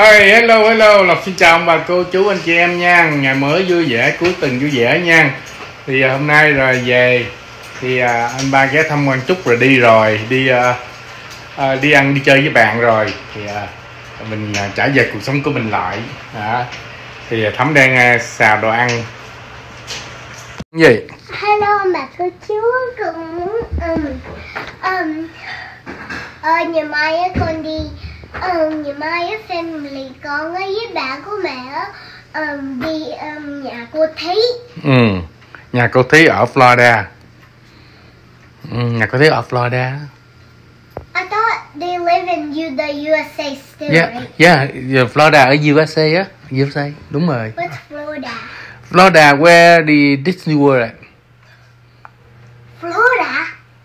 Hey, hello hello. Lộc xin chào ông bà cô chú anh chị em nha. Ngày mới vui vẻ cuối tuần vui vẻ nha. Thì à, hôm nay rồi về thì à, anh ba ghé thăm quan trúc rồi đi rồi đi à, à, đi ăn đi chơi với bạn rồi. Thì à, mình à, trả về cuộc sống của mình lại. Đó. thì à, thắm đang à, xào đồ ăn. Cái gì? Hello bà cô chú cũng um, um, ờ, ngày mai con đi um, ngày mai á family con á với bạn của mẹ á um, đi um, nhà cô Thí ừ nhà cô thí ở Florida ừ, nhà cô thí ở Florida I thought they live in the USA still yeah right? yeah Florida ở USA á USA đúng rồi What's Florida? Florida where the Disney World at?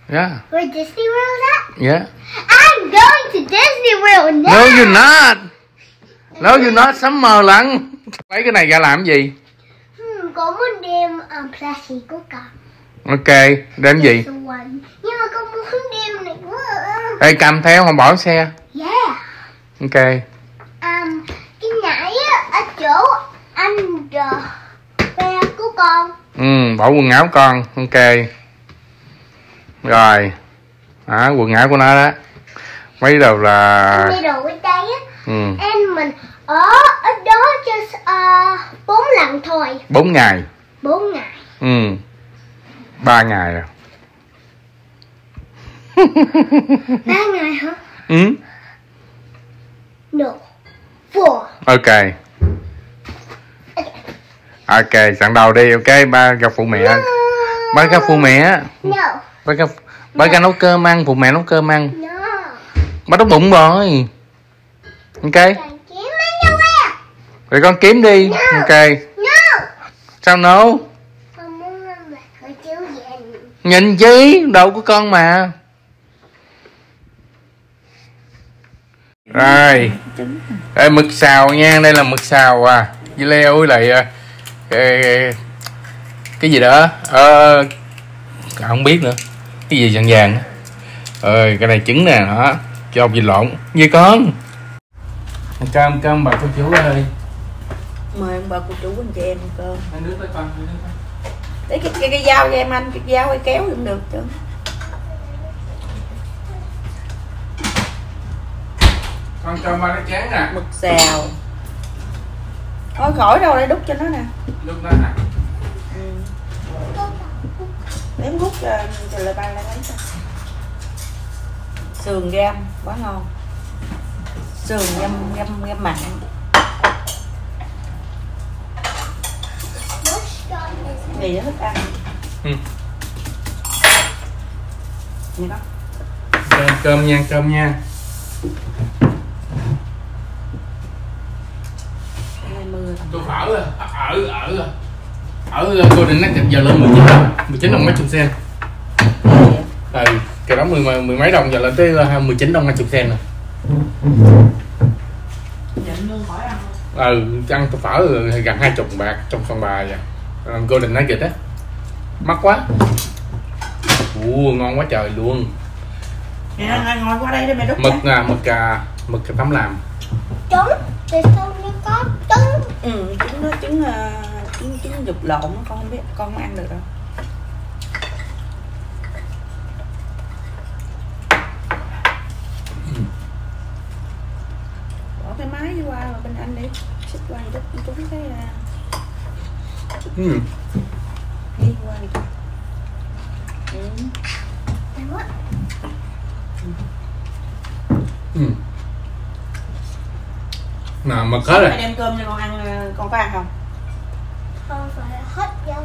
Yeah. Where Disney World at? yeah. I'm going to Disney World now! No you're not. No you're not. Summer lận Lấy cái này ra làm gì? Hmm, con muốn đem um, plushie của con Ok Đem gì. Nhưng mà con muốn đem này quá. À. Ê cầm theo không bỏ xe. Yeah. Ok. Um, cái nhảy ở chỗ anh bé của con. Ừ bỏ quần áo con. Ok Rồi. Đó quần áo của nó đó. Mấy đầu là cái đây á ừ, em mình ở ở đó just uh, bốn lần thôi. 4 ngày. Bốn ngày. Ừ. 3 ngày rồi. Ba ngày hả? Ừ. No four Ok. Ok sẵn đầu đi ok? Ba gặp phụ mẹ. Ba gặp phụ mẹ. No ba gặp ba ra nấu cơm ăn phụ mẹ nấu cơm ăn. No ba đói bụng rồi. Ok. Anh đâu à. Con kiếm đi. Ok. Sao nấu? Nhìn. Chi? Đầu của con mà. Rồi. Đây mực xào nha. Đây là mực xào à. Với leo với lại à, cái, cái gì đó. Ờ à, không biết nữa cái gì vàng vàng ơi cái này trứng nè đó cho vịt lộn. Gì con. Cơm cơm bà cô chú ơi. Mời ông bà cô chú anh chị em cơm. Ăn nước với con ăn nước cái, cái, cái dao cho em anh cái dao hay kéo cũng được chứ. Con cho ba cái chén nè. Mực xào. Thôi khỏi đâu để đút cho nó nè. Nước đó nè. Để em hút cho cho lại ba lại lấy sườn gam quá ngon. Sườn găm găm găm mặn. Gì đó thích ăn. Ừ. vậy đó. Ăn cơm nha cơm nha. Nay mưa tôi ở ở ở ở Golden Nugget giờ lên 19 đồng 19 đồng mấy chục sen. Ừ cái đó mười mười mười mấy đồng giờ lên tới ờ, 19 đồng hai chục sen rồi. Nhận lương khỏi ăn ừ ăn tôi phở gần hai chục bạc trong sòng bài vậy. Ờ, Golden Nugget á mắc quá. Ủa, ngon quá trời luôn. Nè ngồi ngồi qua đây để mẹ đút mực à mực à mực tấm làm. Trứng tại sao nó có trứng. Ừ trứng nó trứng ờ, trứng trứng dục lộn á, con không biết con không ăn được đâu bỏ cái máy đi qua rồi bên anh đi xích qua chút trúng cái à, ừ. đi qua đi ừ. Ừ. Mà hết mẹ rồi đem cơm cho con ăn ờ, con có ăn không không phải hết đâu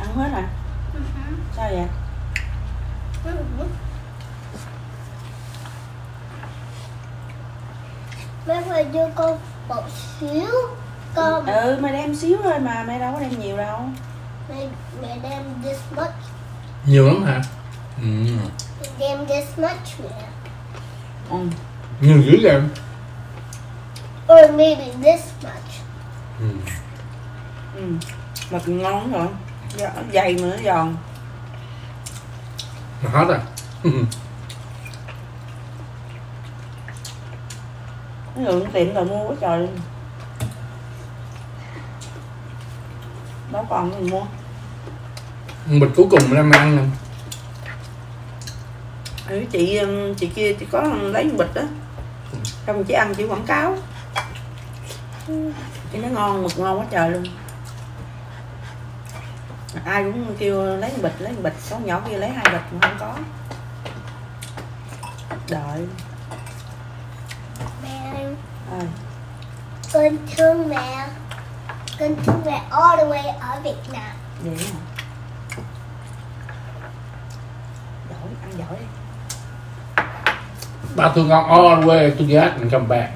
ăn hết hả sao vậy? Mẹ phải cho con một xíu Con ừ mẹ đem xíu thôi mà mẹ đâu có đem nhiều đâu. Mẹ, mẹ đem this much. Nhiều lắm hả? Ừ. Mẹ đem this much mẹ. Ừ. nhiều dữ vậy? Or maybe this much. Ừ. ừ. mực ngon rồi Dạ, dày mà nó giòn. Mà hết rồi. Cái lượng tiệm rồi mua quá trời luôn. Đâu còn gì mua. Bịch cuối cùng ra mà ăn nè. Ừ, chị um, chị kia chị có lấy một bịch đó. Xong chị ăn chị quảng cáo. Chị nó ngon mực ngon quá trời luôn ai cũng kêu lấy một bịch lấy một bịch. Con nhỏ kia lấy hai bịch mà không có. Đợi. Mẹ ơi, à, con thương mẹ. Con thương mẹ all the way ở Việt Nam. vậy hả? Giỏi ăn giỏi. Đi ba thương con all the way to get and come back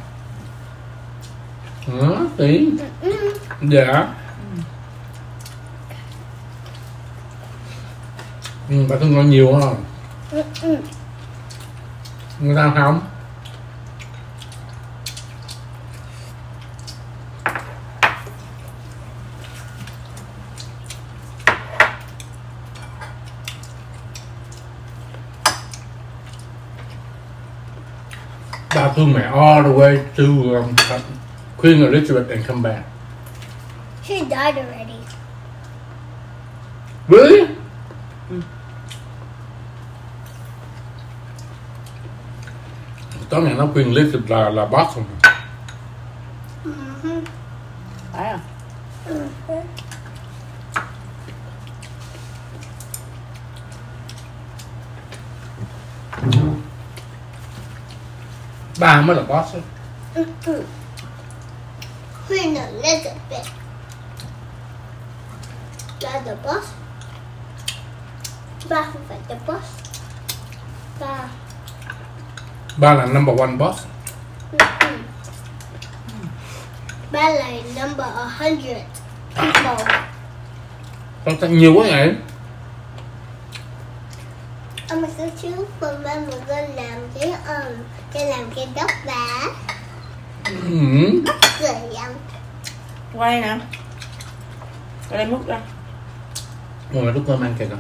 Hả? tí. Ừ, dạ ừ, ba thương con nhiều không ừ, ừ. người ta không ba thương mẹ all the way to um, Queen Elizabeth and come back She died already. Really? Tóm lại nó Queen Elizabeth là là boss không? Mhm, phải à mhm. Ba mới là boss ấy. Mhm. Queen Elizabeth. The boss. Ba không phải the boss. Ba. Ba là number one boss. Ba là number a hundred people. Sao ta nhiều quá vậy? Ông số trước phần ba một con làm cái um, cái làm cái đốc đá Ừ. rồi ông quay nè cái đây múc ra Ngồi mà đút cơm ăn kìa con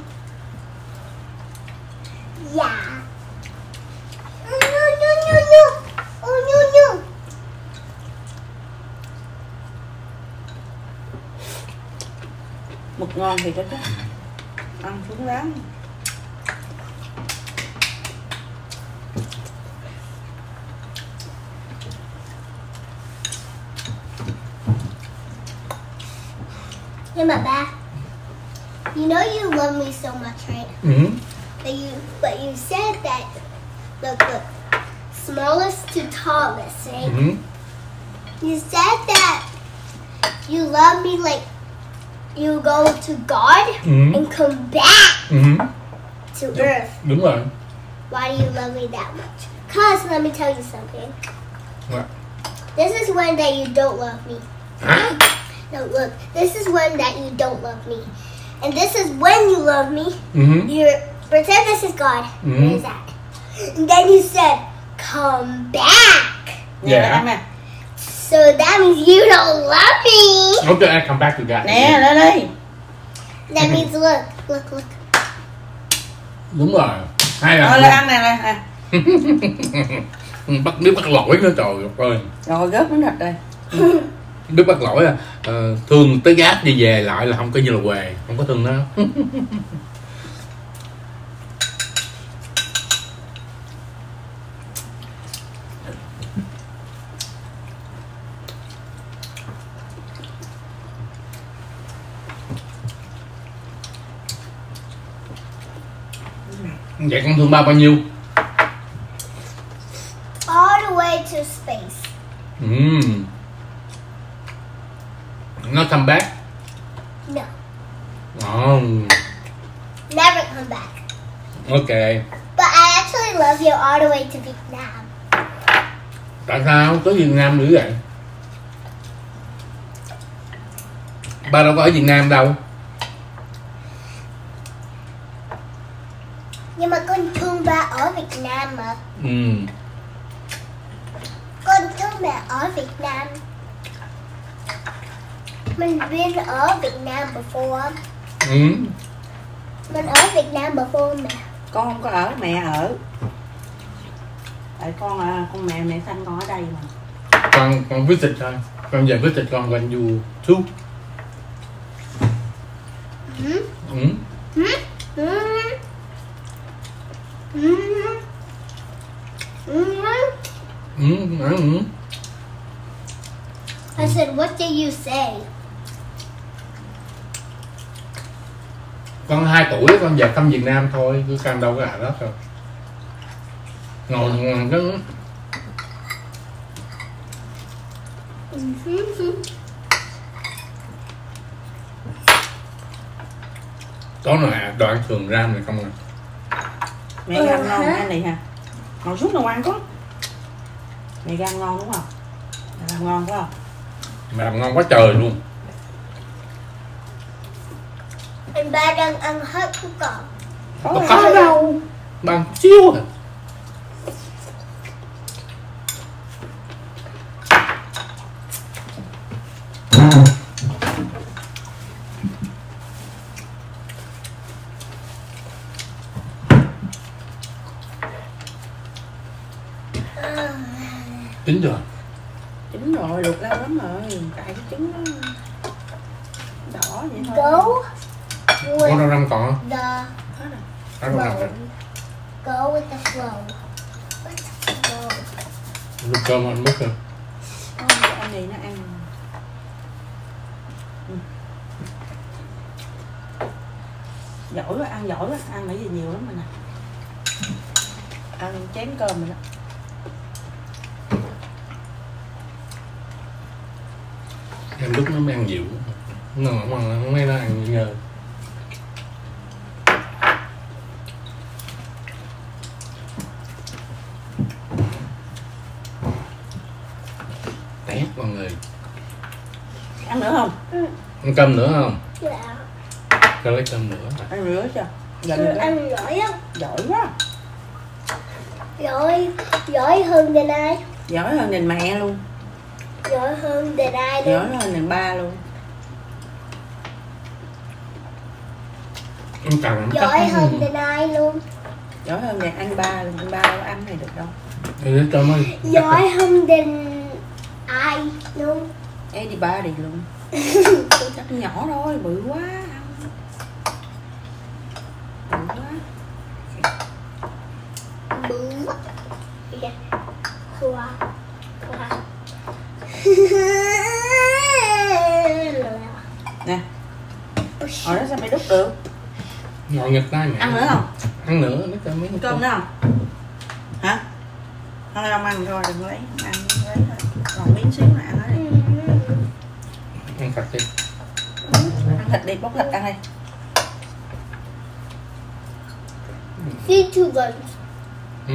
mực ngon thì cho chắc ăn xuống ráng nhưng mà ba you know you love me so much right Ừ. but you but you said that look look smallest to tallest right Ừ. you said that you love me like you go to God Ừ. and come back Ừ. to earth Đúng rồi Why do you love me that much? Cause let me tell you something. What? This is one that you don't love me. Hả? No, look. This is one that you don't love me. And this is when you love me. Ừ. You pretend this is God. Mhm. Where's that? And then you said, come back. nè Dạ. So that means you don't love me. Okay, I come back to that. Nè lên đi. That means look, look, look. Đúng rồi. Hay là lên ăn nè nè à. Bắt biết bắt lỗi nữa trời ơi. Rồi gớt miếng thịt đây. Biết bắt lỗi à. Ờ, thương tới gác đi về lại là không có như là què không có thương nó vậy con thương ba bao nhiêu All the way to space. Ừm. nó come back No, oh, never come back. ok But I actually love you all the way to Vietnam. tại sao tới Việt Nam nữa vậy ba đâu có ở Việt Nam đâu Nhưng mà con thương ba ở Việt Nam mà. ừ. Con thương mẹ ở Việt Nam. Mình been ở Việt Nam before. Ừ. Mình ở Việt Nam before mẹ. con không có ở mẹ ở tại con à, con mẹ mẹ sanh con ở đây mà con con visit thôi con về visit con when you two Hmm? ừ. Hmm? Hmm? Hmm? Hmm? Ừ, ừ, ừ. I said, what did you say? Con 2 tuổi con về thăm Việt Nam thôi cứ con đâu có ở đó rồi. Ngồi ngồi cái có là đoạn thường ram này không à mẹ Ừ, gan ngon hả? này hả? Ngồi xuống đâu ăn có mẹ gan ngon đúng không? Mẹ làm ngon phải không mà làm ngon quá trời luôn Anh ba đang ăn hết của con. có đâu bằng siêu à chín rồi chín rồi luộc lâu lắm rồi cài cái trứng nó đỏ vậy thôi Go con with rau răm còn không the Hết rồi. rau răm flow. rồi Go with the flow. With the flow. lúc cơm anh mất rồi. Để anh này nó ăn. Ừ. giỏi quá ăn giỏi quá ăn nãy giờ nhiều lắm rồi nè. Ăn chén cơm rồi đó. Em lúc nó mới ăn dịu. Ngon không ăn không mấy nó ăn nhờ tét con người ăn nữa không ăn cơm nữa không Dạ. cho lấy cơm nữa ăn nữa chưa Chưa gần ăn ăn giỏi lắm. giỏi quá Giỏi, giỏi hơn đền ai? giỏi hơn đền mẹ luôn Giỏi hơn đền ai giỏi luôn. hơn đền ba luôn Giỏi hơn đền ai luôn. giỏi hơn đền anh ba luôn anh ba đâu ăn này được đâu mới Giỏi hơn đền ai luôn. Ê đi luôn chắc nhỏ thôi bự quá. Bự quá. Bự. Dạ. Hoa. Hoa. nè. Hồi đó sao mày đút được? Ngồi nghịch tay mẹ ăn nữa không? Ăn nữa để cho miếng cơm. Nữa không? Hả? Không ăn thôi đừng lấy. Ăn lấy thôi. Còn miếng xíu đi. Ăn thật đi ăn thịt đi bóc thịt ăn đi See two guns. ừ?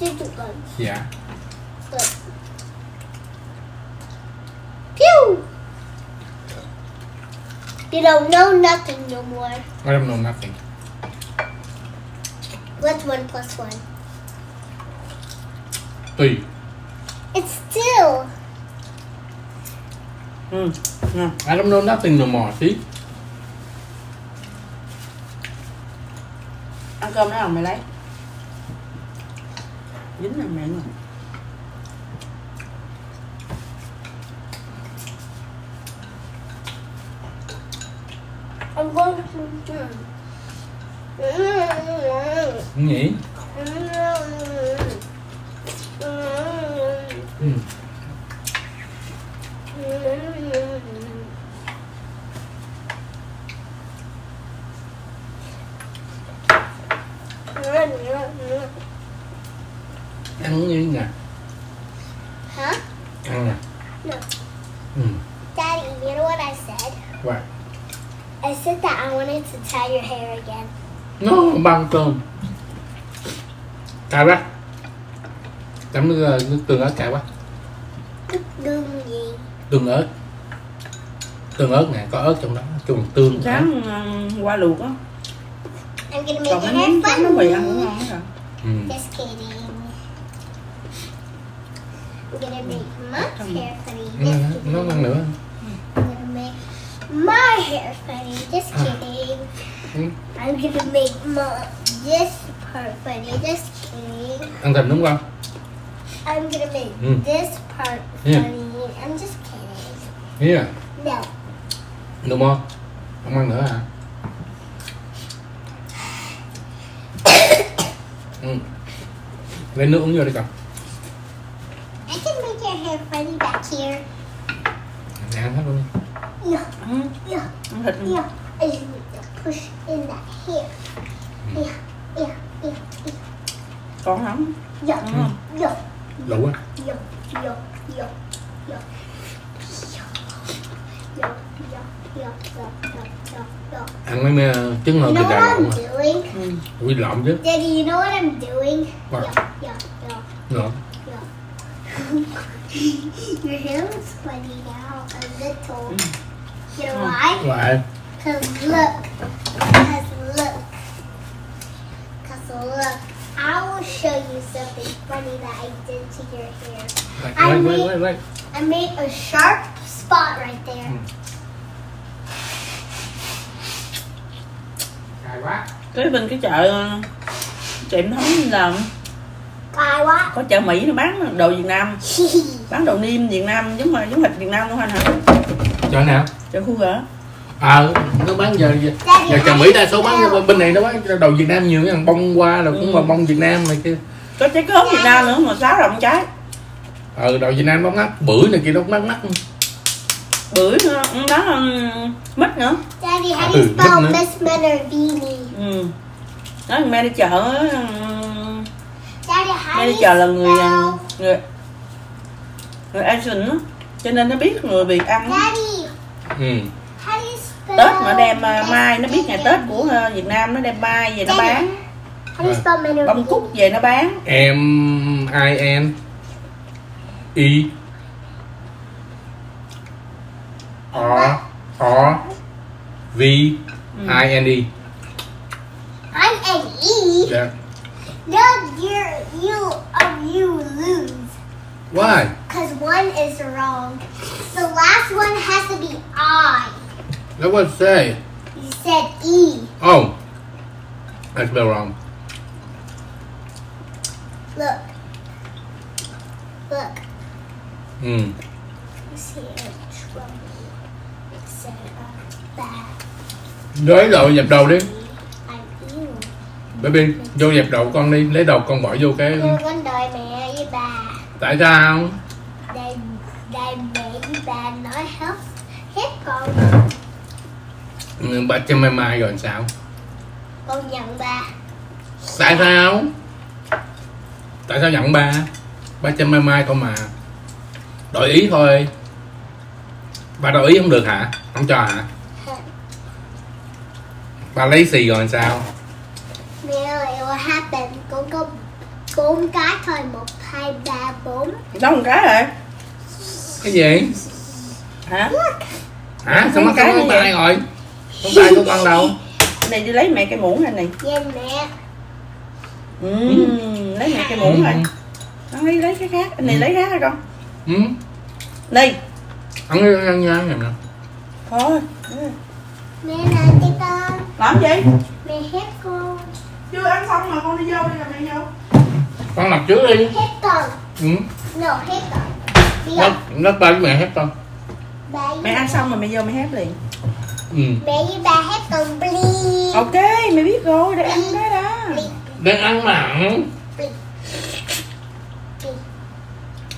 See two guns. dạ Good. Pew! You don't know nothing no more. I don't know nothing What's one plus one? Three. It's two. Ừ nè I don't know nothing no more see ăn cơm nữa không mày lấy? Dính là miệng rồi I'm going to. không nhỉ ừ. ăn như nè Huh? ăn nè No. ừ. Daddy, you know what I said? What? I said that I wanted to tie your hair again. Nó bằng cơm cà rá chấm nước, ờ, nước tương ớt cà quá Gương gì? tương ớt tương ớt nè có ớt trong đó chung tương sáng um, qua luộc á còn hair miếng chấm nó mì ăn cũng ngon rồi ừ. Just kidding. I'm gonna make my hair funny. nó, Just kidding. ngon nữa I'm gonna make my hair funny. Just Ah. kidding. Ừ. I'm gonna make my this part funny. Just kidding. ăn đúng không I'm gonna make Mm. this part Yeah. funny. I'm just kidding. Yeah. No. No more. Không ăn nữa hả? ừ. Lấy nước uống vô đi con. I can make your hair funny back here. Ăn hết luôn đi. Yeah, ừ. yeah, thịt yeah. Push in that hair. Yeah, yeah, yeah, yeah. còn không Yeah, Ừ. yeah, yeah, yeah, yeah, yeah. Yeah, yeah, yeah, yeah, yeah, yeah, yeah. Ăn mấy mê trứng You lộn know thịt I'm lộn doing? ừ. Ui lộn chứ. Daddy, you know what I'm doing? What? Yeah, yeah, yeah, yeah. Your hair looks funny now, a little. You know Mm. why? Cause look, cause look, cause look. I will show you something funny that I did to your hair. Lấy, lấy, lấy, lấy. I made a sharp spot right there. Mm. Cài quá. cái bên cái chợ tiệm thống làm Cay quá. có chợ mỹ nó bán đồ việt nam bán đồ niêm việt nam giống mà giống thịt việt nam luôn anh hả Chỗ nào? chợ khu gỡ Ờ, nó bán giờ giờ, giờ chợ I Mỹ đa số bán bên này nó bán đồ Việt Nam nhiều cái thằng bông qua rồi cũng Ừ. là bông Việt Nam này kia. có trái cớm việt nam nữa mà sáu đồng trái Ờ đồ Việt Nam nó mắc bưởi này kia nó mắc mắc. bưởi nữa ừ, đó um, mít nữa Daddy, how do Ừ, you spell. Miss Minervini? ừ. đó mẹ đi chợ Daddy, do đi chợ là người người người Asian đó cho nên nó biết người Việt ăn Daddy, Ừ. how do you spell? Tết mà đem Miss mai nó biết ngày Tết của uh, Việt Nam nó đem mai về nó bán you bông cúc về nó bán M I N E R R V I N E. I'm an E. Dạ. No, you, um, you lose. Why? Because one is wrong. The last one has to be I. That was say. You said E. Oh. I spelled wrong. Look. Look. Ừ. You see a trouble. Lấy đồ dập đầu đi. Baby, vô dập đầu con đi, lấy đầu con bỏ vô cái Con con đợi mẹ với bà. tại sao? Đây, đây mẹ với bà nói hết hết con. Ừ, Bà cho mai mai rồi sao? Con nhận bà. Tại sao? Tại sao nhận ba? Ba trăm mai mai con mà. Đổi ý thôi. Bà đổi ý không được hả? Không cho hả? Bà lấy xì rồi sao? Mẹ ơi, what happened? Con có bốn cái thôi. Một, hai, ba, bốn. đâu một cái rồi Cái gì? hả Hả? Sao mất Cái tay rồi? Ngón tay của con đâu? này đi lấy mẹ cái muỗng này này Nhìn mẹ. ừ. lấy mẹ cái muỗng này con lấy lấy cái khác anh này Ừ. lấy khác hả con Ừ. đi Ăn đi, ăn nha, ăn nè. thôi Mẹ làm cho con. làm gì Mẹ hết con. chưa ăn xong mà con đi vô đi là mẹ vô Con làm trước đi. Hết con. Ừ. No, hết con. Nó, nó ba với mẹ hết con. mẹ ăn xong rồi mẹ vô mẹ hép liền Ừ. mẹ với bà hết con please. ok mẹ biết rồi để ăn cái đó Đang ăn please.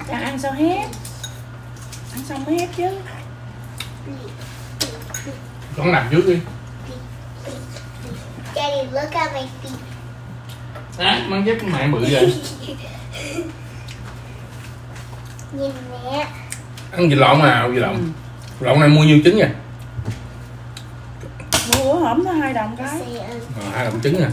đang ăn sao hép ăn xong mới hép chứ Con làm trước đi. Daddy, look at my feet. Á, mang dép của mẹ bự vậy. Nhìn mẹ. Ăn gì lộn nào, gì ừ. lộn. Lộn này mua nhiêu trứng nha? Mua hổm nó hai đồng cái Ờ, hai đồng trứng good.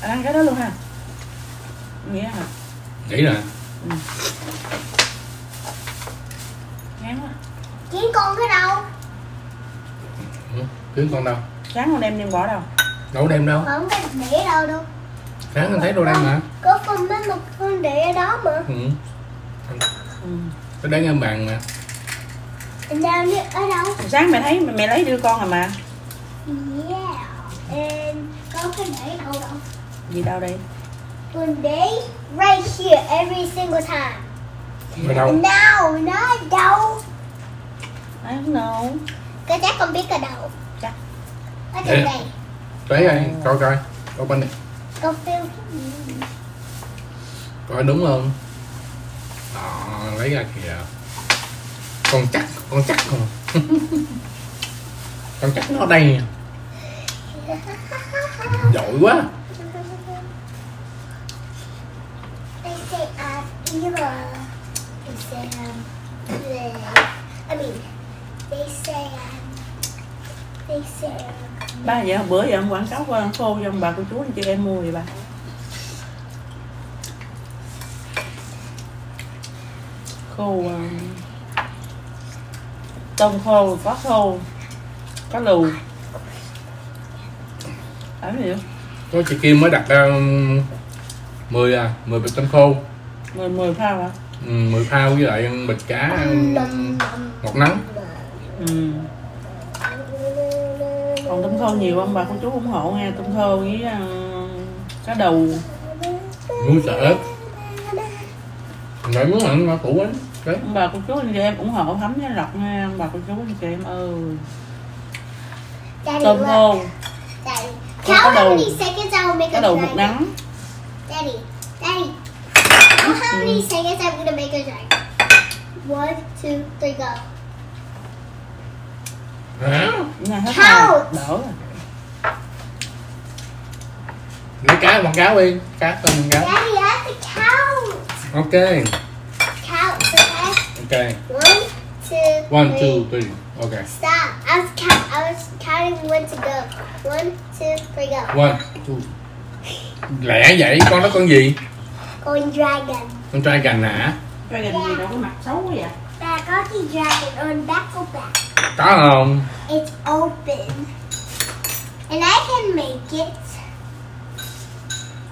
anh ăn cái đó luôn ha nghĩa hả Nghĩ nè. ngán quá Kiếm con cái đâu? Ừ, Trứng con đâu? sáng con đem đem bỏ đâu Đâu đem đâu? Không có để đâu đâu. Sáng anh thấy đâu đem mà. Có con mấy một con để ở đó mà. Ừ. ừ. Cái đấy ngang bàn mà. Anh đang biết ở đâu? sáng mẹ thấy mẹ, lấy đưa con rồi mà Yeah. And có cái đẩy hold on. gì đâu đây One day, right here, every single time. ở đâu No, nó ở đâu? I don't know Cái chắc con biết ở đâu. Chắc. Ở trên Để. đây. đấy ơi coi coi bên này Con feel coi đúng không? Đó, lấy ra kìa. Con chắc con chắc không? Con chắc nó đây à? giỏi quá. Ba giờ bữa giờ ông quảng cáo qua khô cho ông bà cô chú anh chị em mua vậy ba khô tôm khô có khô có lù. Gì không? Có chị Kim mới đặt um, 10 à 10 bịch tôm khô. Mười mười phao hả? Ừ, 10 phao với lại bịch cá um, ngọt nắng. Ừ. còn tôm khô nhiều ông bà cô chú ủng hộ nha tôm khô với uh, cá đầu. Muối sợ Mày muốn ăn mà củ bánh Đấy bà cô chú anh chị em ủng hộ thấm với lọc nha bà cô chú anh chị em ơi Daddy, tôm khô Daddy. Có đầu. many seconds I will make cá a đầu một nắng Daddy, Daddy. How many seconds I'm gonna make a dragon. One, two, three, go. Count. rồi Lấy cá bằng cá đi Cá tôm cá Daddy, I have to count. Ok Count so fast. Ok One, two, One, three. two, three Ok Stop. I was count. I was counting when to go. One, two, three, go. One, two Lẹ vậy con đó con gì? Going dragon. Con trai gành hả? cái gành gì đâu có mặt xấu quá vậy Dad, got the dragon on back or back. Có không? It's open. And I can make it.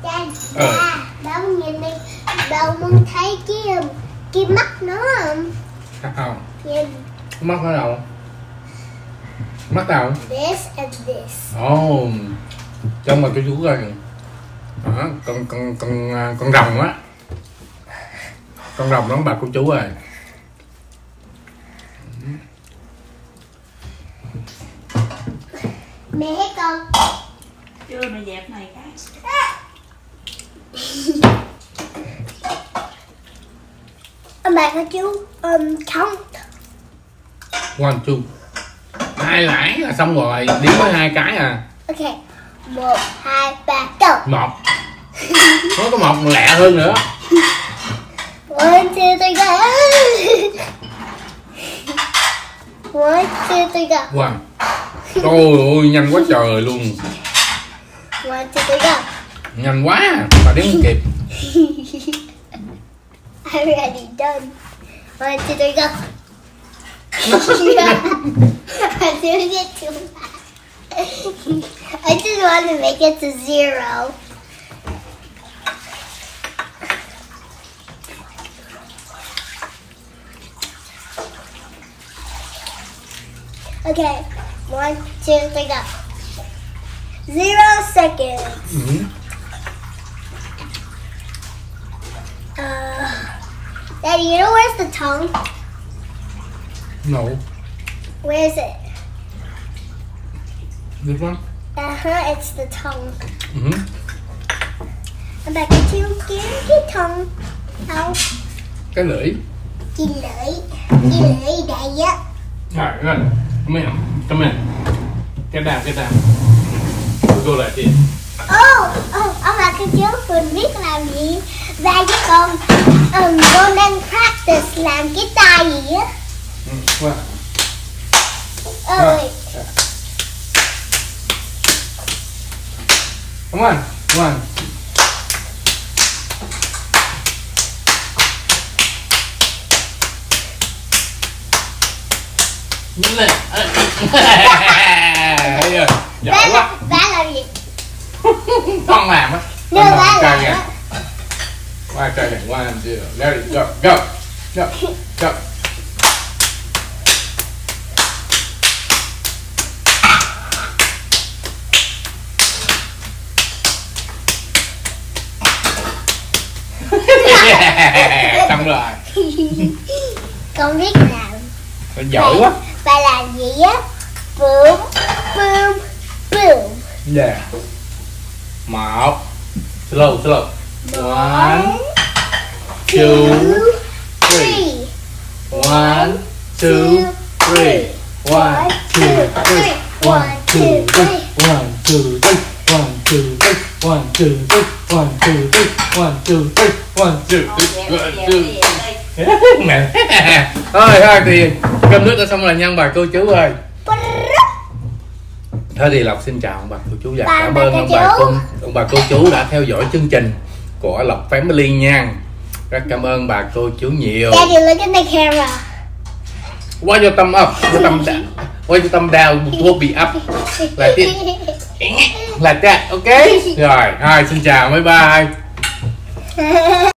Dad, Ờ. Dad, đâu nhìn đi. Đâu muốn thấy cái cái mắt nó không? Không? Nhìn Mắt ở đâu? Mắt đâu? this and this. Ồ oh, Trong mà cho chú coi Đó, con, con, con, à, con rồng á Con rồng đó bà cô chú rồi Mẹ hết con. chưa mày dẹp này cái Ông bà có chú um, count. One, two Hai lãi là xong rồi Đi với hai cái à Ok. Một, hai, ba, go. Một Nó có một lẹ hơn nữa One, two, three, go. One, two, three, go. One Trời ơi nhanh quá trời luôn One, two, three, go. Nhanh quá Bà đếm không kịp I'm already done. One, two, three, go. I'm doing it too fast. I just want to make it to zero. Okay, one, two, three, go. Zero seconds. ừ. Uh, Daddy, you know where's the tongue? No Where is it? This one Uh huh, it's the tongue. ừ. I'm back to kiếm cái tongue. Không, Cái lưỡi cái lưỡi. Cái lưỡi đây á. Rồi rồi Come here Come here Get down Get down We'll go like this Oh, oh, ông bà con chú Quỳnh biết làm gì? Và với con, um, con đang practice làm cái tay gì á. ừ. Well, Ơi, Come on Come on Nhanh lên? Giỏi quá ba làm gì? Con làm á Đưa Con làm kìa I got it. One, zero. Let go. Go. Go. Go. xong rồi con biết làm con giỏi quá bà làm gì á bướm bướm bướm yeah một slow slow one two three. One two three. one two three. one two three. one two three. One two three. One two three. One two three. One two three. One two three. One two mẹ. Thôi thôi thì cơm nước đã xong rồi nha ông bà cô chú ơi. Thôi thì Lộc xin chào ông bà cô chú và cảm ơn ông bà cô ông bà cô chú đã theo dõi chương trình của Lộc Family nha. Rất cảm ơn bà cô chú nhiều. Daddy look at the camera Why your thumb up? Your thumb down. Why your thumb down will be up. Like this. Like that, ok? Rồi, hai xin chào, bye bye.